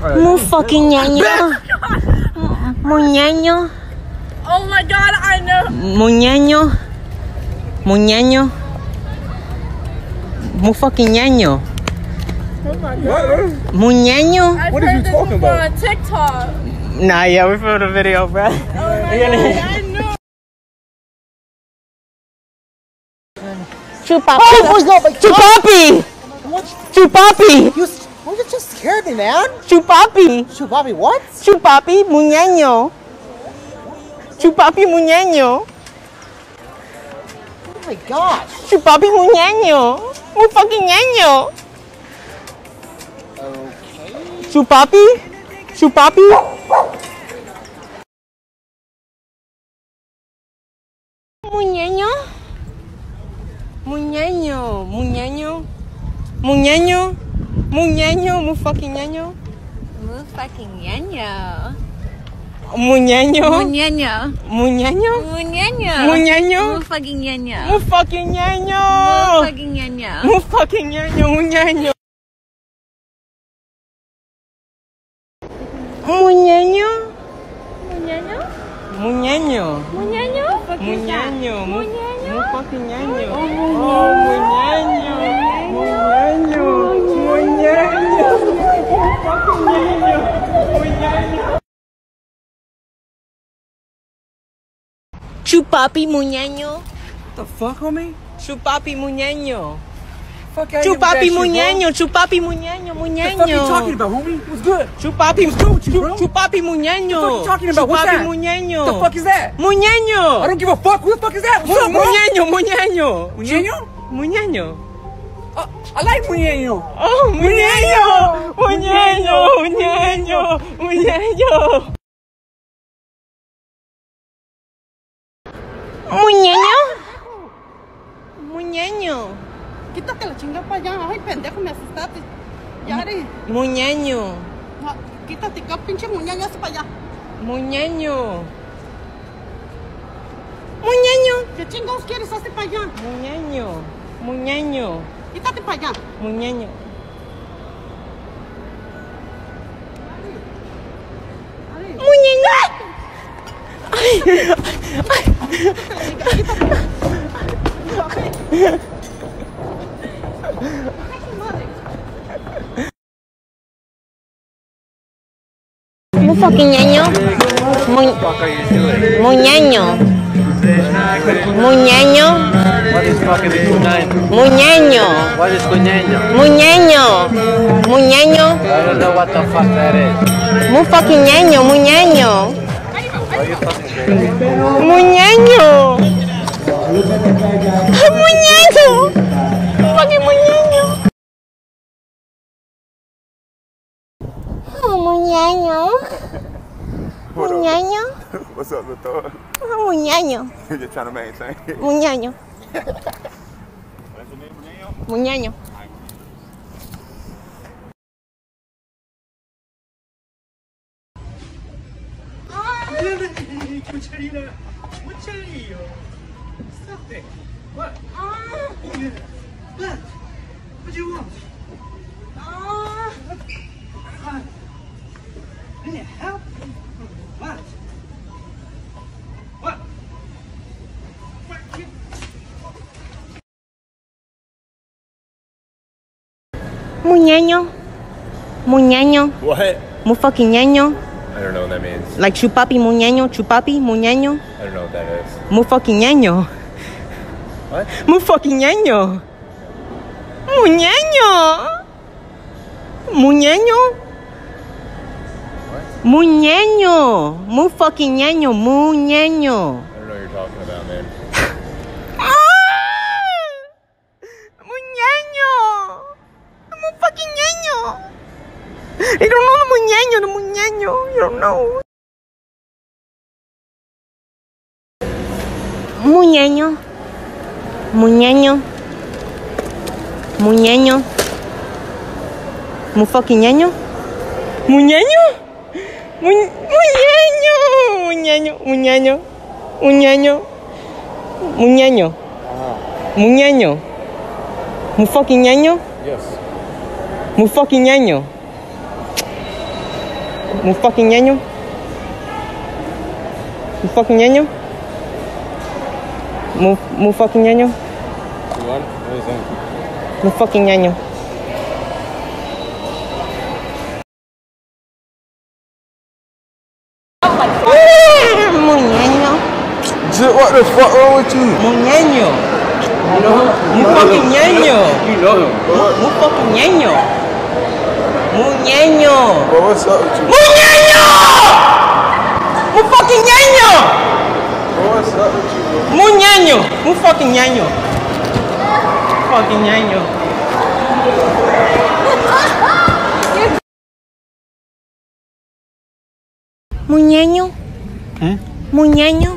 Mu fucking ñaño. Mu ñaño. Oh my god, I know. Mu ñaño. Mu ñaño. Mu fucking ñaño. Oh my god. Muñaño. I've What are you talking before about? on TikTok. Nah, yeah, we filmed a video, bro. Oh my god, I know. Chupapi. Oh, no, but Chupapi. what? Chupapi. You, well, you just scared me, man. Chupapi. Bobby, what? Chupapi muñeño. Chupapi muñeño. Oh my gosh. Chupapi muñeño. Mu fucking ñeño. Okay. Chupapi. Chupapi. Muñeño. Muñeño. Muñeño. Muñeño. Muñeño. Mu fucking ñeño. Mu fucking ñaño. Muñeño. Muñeño. Muñeño. Muñeño. Muñeño. Mu fucking ñaño. Mu fucking ñeño. Mu fucking ñaño. Ñeño. Muñeño. Muñeño. Muñeño? Muñeño. Muñeño? Muñeño. Mu Muñeño? mu fucking ñeño. Oh, Oh. Muñeño. Chupapi muñeño. the fuck, homie? Chupapi muñeño. Fuck out Chupapi muñeño. Chupapi muñeño. muñeño. What the fuck are you talking about, homie? What's good? Chupapi. What's good with you, bro? Chupapi muñeño. What the fuck you talking about? What's Chupapi that? muñeño. What the fuck is that? Muñeño. I don't give a fuck. Who the fuck is that? What's up, bro? Muñeño. Muñeño. Muñeño? Muñeño. Uh, I like Muñeño. Oh, muñeño. Muñeño. Muñeño. Muñeño. Muñeño. La chingada para allá. Ay, pendejo, me asustaste. Ya, eres. Muñeño. No, quítate, qué pinche muñeño hace para allá. Muñeño. Muñeño. ¿Qué chingados quieres hacer para allá? Muñeño. Muñeño. Quítate para allá. Muñeño. Muñeño. Mu fucking ñaño. Mu fuck are you doing? muñeño. Muñeño. What is fucking tonight? Muñeño. What is cuñeño? Muñeño. Muñeño. I don't know what the fuck that is. Mu fucking ñaño. Muñeño. Are you fucking crazy? Muñeño. Muñeño. Fucking Oh, muñeño. Muñeño. What's up, little thug? Muñeño. You're just trying to maintain. Muñeño. Muñeño. What do you want? Ah. I need help. What? What? Muñeño. Muñeño. What? Mu fucking ñeño. I don't know what that means. Like chupapi muñeño. Chupapi muñeño. I don't know what that is. Mu fucking ñeño. What? Mu fucking ñeño. Muñeño. Muñeño. Muñeño. Mu fucking ñeño. Muñeño. I don't know what you're talking about, man. Ah! Muñeño. Mu fucking ñeño. You don't know the muñeño, the muñeño. You don't know. Muñeño. Muñeño. Muñeño. Mu fucking ñeño. Muñeño. Mu- Muñeño. Muñeño. Muñeño. Muñeño. Muñeño. Muñeño. Mu fucking ñeño. Yes. Mu fucking ñeño. Mu fucking ñaño. What the fuck wrong with you? Mu ñaño. Mu fucking ñaño. You know him. Mu fucking ñaño. Mu ñaño. Bro, what's up with you? Muñeño! Mu fucking ñaño. Bro, what's up with you, bro? Mu. Mu fucking ñaño. Fucking ñaño. Mu ñaño. Mu ñaño.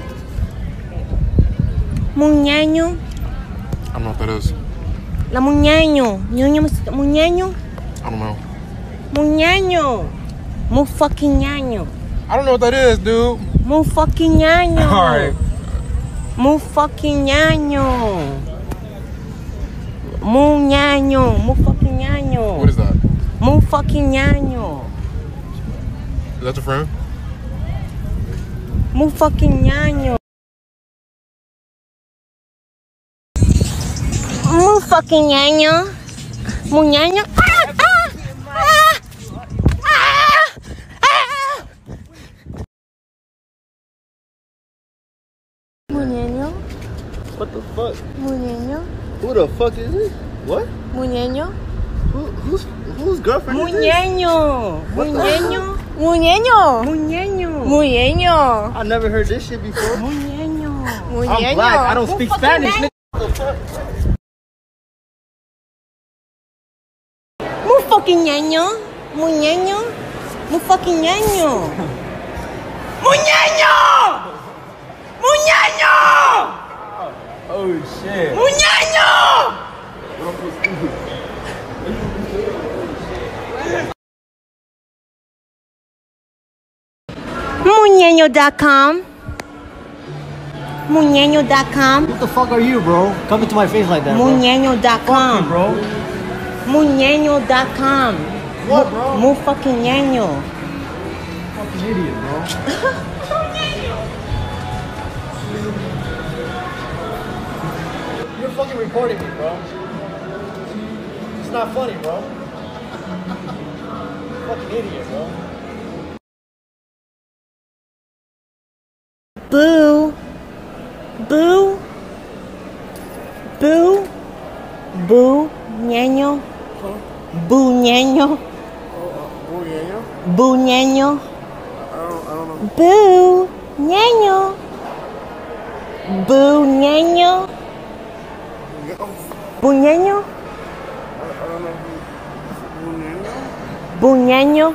Mu ñaño. I don't know what that is. La muñaño. Muñaño. I don't know. Muñaño. Mu fucking ñaño. I don't know what that is, dude. Mu fucking ñaño. Alright. Mu fucking ñaño. Mu ñaño. Mu fucking ñaño. What is that? Mu fucking ñaño. Is that your friend? Mu fucking ñaño. Mu fucking ñaño. Mu ñaño. Ah, ah, ñaño. What the fuck? Mu ñaño. Who the fuck is it? What? Mu ñaño. Who, who's whose girlfriend is this? Muñeño. Muñeño. Muñeño. Muñeño. Muñeño. I never heard this shit before. Muñeño. Muñeño. I'm black. I don't speak Spanish. nigga. Mu fucking ñaño. Muñeño. Mu fucking ñaño. Muñeño. Muñeño. Oh, oh shit. Muñeño. Muñeño.com. Muñeño.com. What the fuck are you, bro? Coming to my face like that. Muñeño.com. bro. Muñeño.com. What, bro? Mu fucking ñeño. Fucking idiot, bro. You're fucking recording me, bro. It's not funny, bro. fucking idiot, bro. Boo. Boo. Boo. Boo. Ñeño. Boo ñeño. Boo ñeño. Boo ñeño. Boo ñeño. Boo ñeño. Buñeño.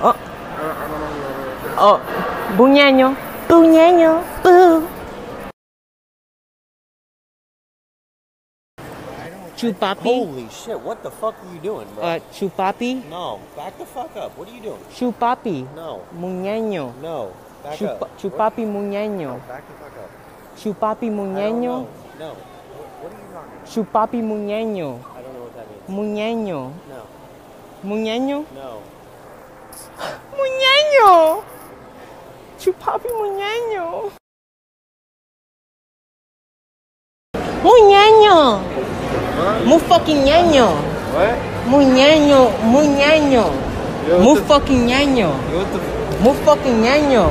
Oh. Oh. Buñeño. Buñeño. Boo. Chupapi. Holy shit, what the fuck are you doing, bro? Uh, chupapi. no, back the fuck up. What are you doing? Chupapi. No, Muñeño. no, back Chupa, up. chupapi muñeño. Back the fuck up. Chupapi muñeño. No. What, what are you talking about? Chupapi muñeño. I don't know what that means. Muñeño. No, Muñeño. no. Muñeño. chupapi muñeño. Muñeño. Muy fucking ñaño. Muñeño, muñeño. Muy fucking ñaño. Muy fucking ñaño.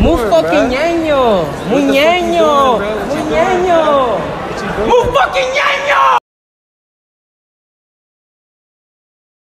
Muy fucking ñaño. Muñeño. Muñeño. Muy fucking ñaño.